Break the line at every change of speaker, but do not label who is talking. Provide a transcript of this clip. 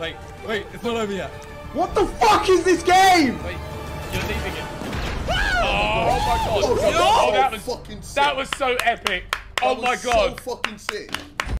Wait, wait, it's not over yet.
What the fuck is this game?
Wait, you're leaving it. Oh, oh my oh, god.
Oh, that was
Oh, that oh, was
fucking sick.
that was so epic. Oh
That
my god.
So fucking sick.